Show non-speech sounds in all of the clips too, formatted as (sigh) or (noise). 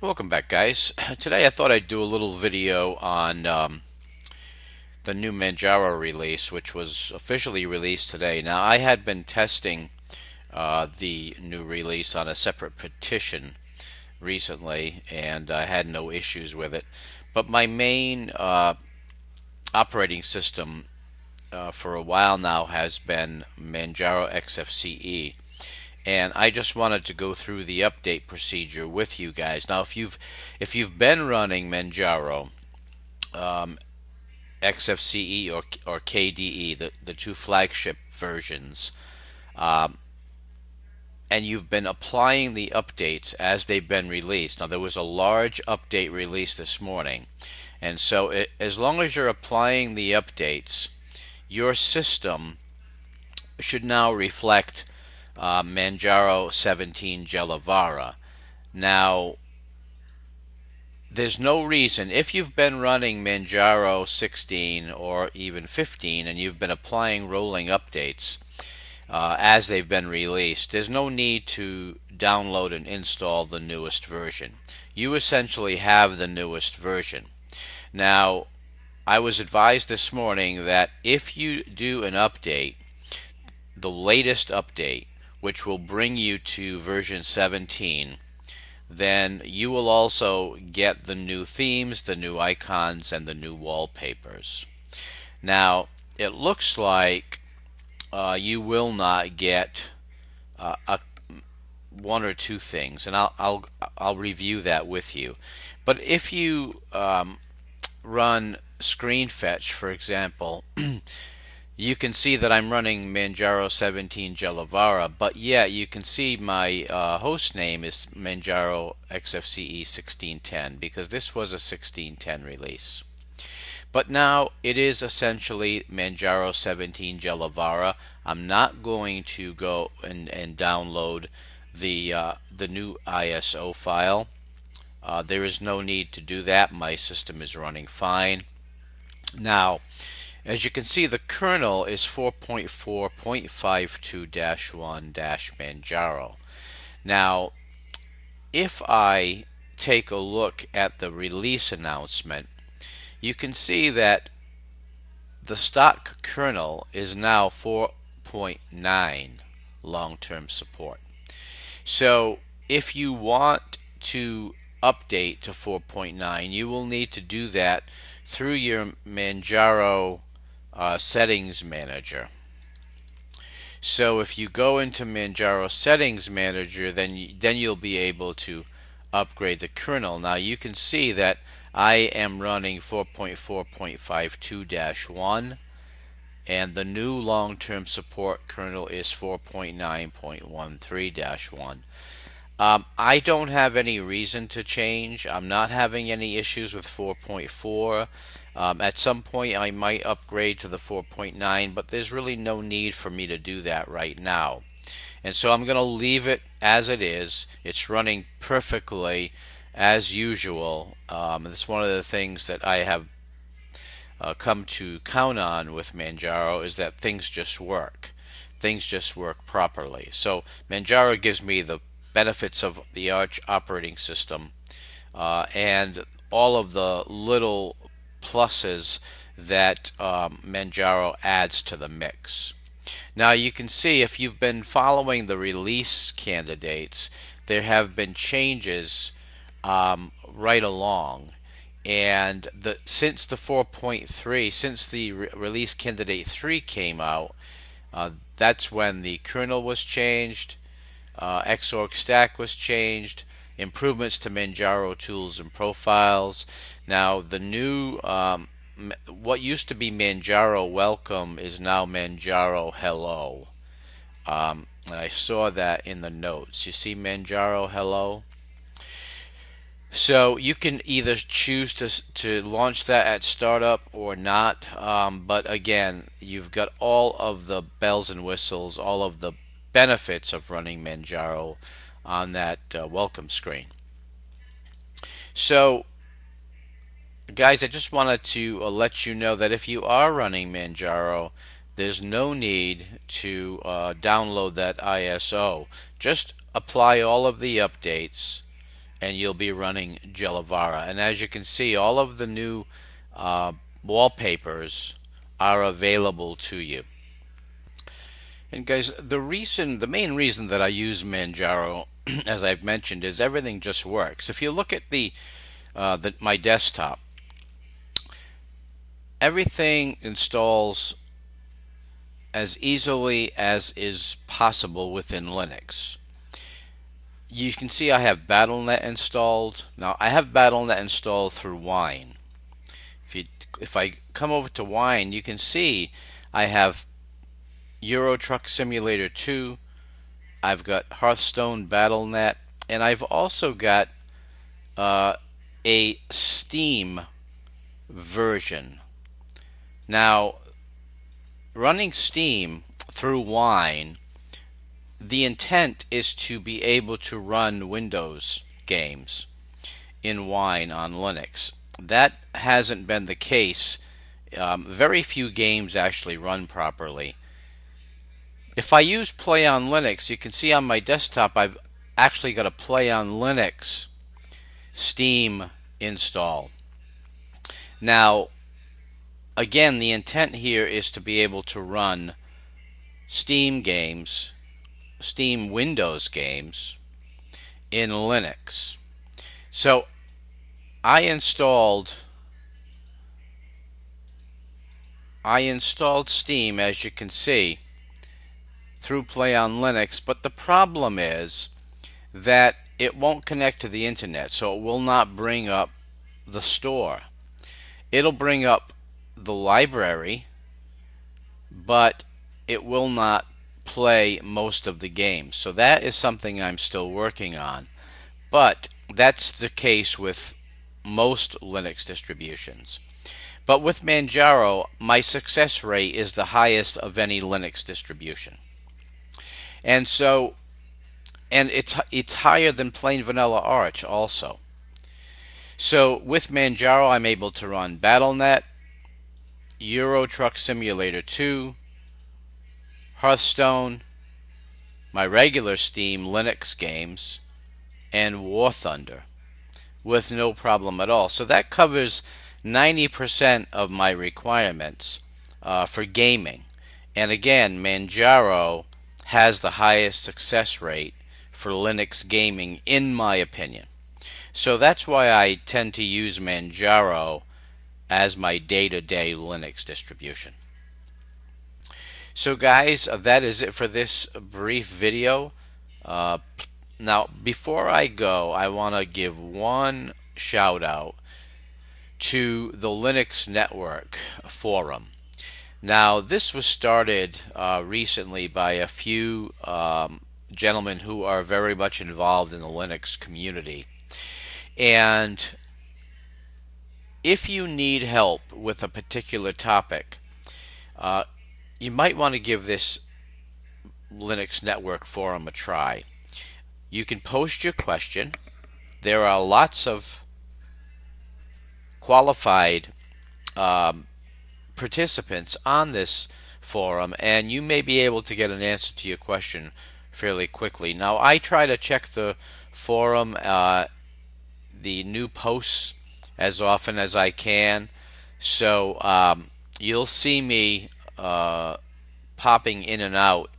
Welcome back guys. (sighs) Today I thought I'd do a little video on um, the new Manjaro release which was officially released today. Now I had been testing uh, the new release on a separate partition recently and I had no issues with it but my main uh, operating system uh, for a while now has been Manjaro XFCE and I just wanted to go through the update procedure with you guys. Now, if you've if you've been running Manjaro, um, XFCE or or KDE, the the two flagship versions, um, and you've been applying the updates as they've been released. Now, there was a large update release this morning, and so it, as long as you're applying the updates, your system should now reflect uh, Manjaro 17 Gellivara. Now, there's no reason, if you've been running Manjaro 16 or even 15 and you've been applying rolling updates uh, as they've been released, there's no need to download and install the newest version. You essentially have the newest version. Now, I was advised this morning that if you do an update, the latest update, which will bring you to version 17, then you will also get the new themes, the new icons, and the new wallpapers. Now, it looks like uh, you will not get uh, a, one or two things, and I'll, I'll, I'll review that with you. But if you um, run screen fetch, for example, (clears throat) you can see that I'm running Manjaro 17 Gellivara, but yeah, you can see my uh, host name is Manjaro XFCE 1610 because this was a 1610 release. But now it is essentially Manjaro 17 Gellivara. I'm not going to go and, and download the uh, the new ISO file. Uh, there is no need to do that. My system is running fine. Now, as you can see, the kernel is 4.4.52-1-Manjaro. Now, if I take a look at the release announcement, you can see that the stock kernel is now 4.9 long-term support. So if you want to update to 4.9, you will need to do that through your Manjaro uh, Settings Manager. So if you go into Manjaro Settings Manager, then you, then you'll be able to upgrade the kernel. Now you can see that I am running 4.4.52-1 and the new long-term support kernel is 4.9.13-1. Um, I don't have any reason to change. I'm not having any issues with 4.4. Um, at some point I might upgrade to the 4.9 but there's really no need for me to do that right now. And so I'm going to leave it as it is. It's running perfectly as usual. Um, that's one of the things that I have uh, come to count on with Manjaro is that things just work. Things just work properly. So Manjaro gives me the benefits of the Arch operating system uh, and all of the little pluses that um, Manjaro adds to the mix. Now you can see if you've been following the release candidates, there have been changes um, right along. And the since the 4.3, since the re release candidate 3 came out, uh, that's when the kernel was changed, uh, Xorg stack was changed, improvements to Manjaro tools and profiles. Now the new um, what used to be Manjaro Welcome is now Manjaro Hello. Um, and I saw that in the notes. You see Manjaro Hello? So you can either choose to, to launch that at startup or not. Um, but again, you've got all of the bells and whistles, all of the benefits of running Manjaro on that uh, welcome screen. So guys, I just wanted to uh, let you know that if you are running Manjaro, there's no need to uh, download that ISO. Just apply all of the updates and you'll be running Gellivara. And as you can see, all of the new uh, wallpapers are available to you. And guys, the reason, the main reason that I use Manjaro, (clears throat) as I've mentioned, is everything just works. If you look at the, uh, the my desktop, everything installs as easily as is possible within Linux. You can see I have BattleNet installed. Now I have BattleNet installed through Wine. If you if I come over to Wine, you can see I have Euro Truck Simulator 2, I've got Hearthstone BattleNet, and I've also got uh, a Steam version. Now, running Steam through Wine, the intent is to be able to run Windows games in Wine on Linux. That hasn't been the case. Um, very few games actually run properly if I use Play on Linux, you can see on my desktop I've actually got a Play on Linux Steam install. Now, again, the intent here is to be able to run Steam games, Steam Windows games in Linux. So I installed I installed Steam as you can see through Play on Linux, but the problem is that it won't connect to the internet, so it will not bring up the store. It'll bring up the library, but it will not play most of the games. So that is something I'm still working on. But that's the case with most Linux distributions. But with Manjaro, my success rate is the highest of any Linux distribution. And so, and it's it's higher than plain vanilla Arch also. So with Manjaro, I'm able to run BattleNet, Euro Truck Simulator 2, Hearthstone, my regular Steam Linux games, and War Thunder with no problem at all. So that covers 90% of my requirements uh, for gaming. And again, Manjaro has the highest success rate for Linux gaming, in my opinion. So that's why I tend to use Manjaro as my day-to-day -day Linux distribution. So guys, uh, that is it for this brief video. Uh, now, before I go, I want to give one shout out to the Linux Network forum. Now, this was started uh, recently by a few um, gentlemen who are very much involved in the Linux community. And if you need help with a particular topic, uh, you might want to give this Linux Network forum a try. You can post your question. There are lots of qualified um, participants on this forum and you may be able to get an answer to your question fairly quickly. Now I try to check the forum, uh, the new posts as often as I can so um, you'll see me uh, popping in and out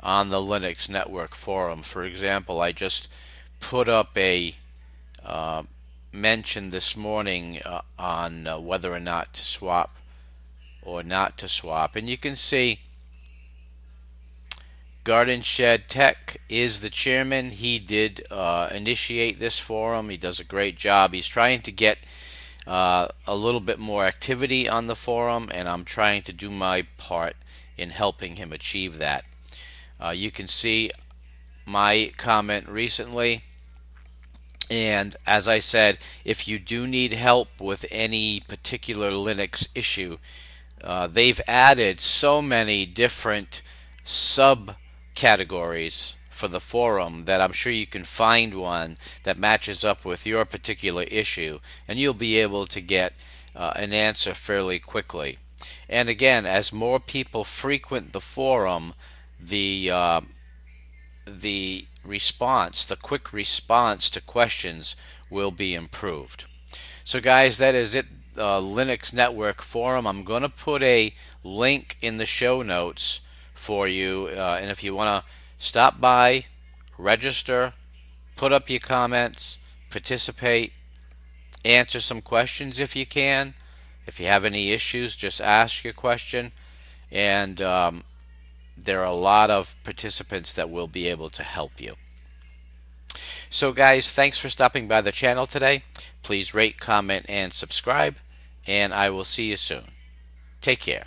on the Linux network forum. For example, I just put up a uh, mention this morning uh, on uh, whether or not to swap or not to swap. And you can see Garden Shed Tech is the chairman. He did uh, initiate this forum. He does a great job. He's trying to get uh, a little bit more activity on the forum, and I'm trying to do my part in helping him achieve that. Uh, you can see my comment recently. And as I said, if you do need help with any particular Linux issue, uh, they've added so many different subcategories for the forum that I'm sure you can find one that matches up with your particular issue and you'll be able to get uh, an answer fairly quickly. And again, as more people frequent the forum, the uh, the response, the quick response to questions will be improved. So guys, that is it. Uh, Linux Network Forum. I'm going to put a link in the show notes for you. Uh, and if you want to stop by, register, put up your comments, participate, answer some questions if you can. If you have any issues, just ask your question. And um, there are a lot of participants that will be able to help you. So guys, thanks for stopping by the channel today. Please rate, comment, and subscribe. And I will see you soon. Take care.